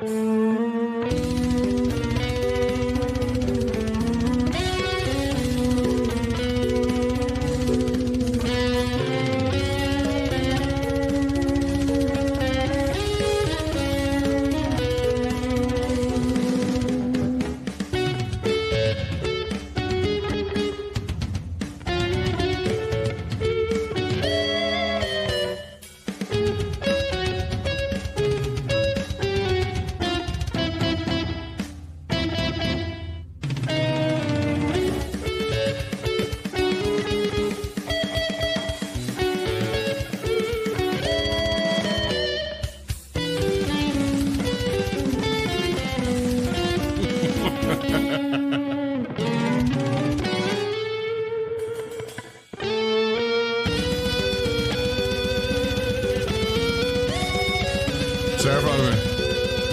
Bye. Zij van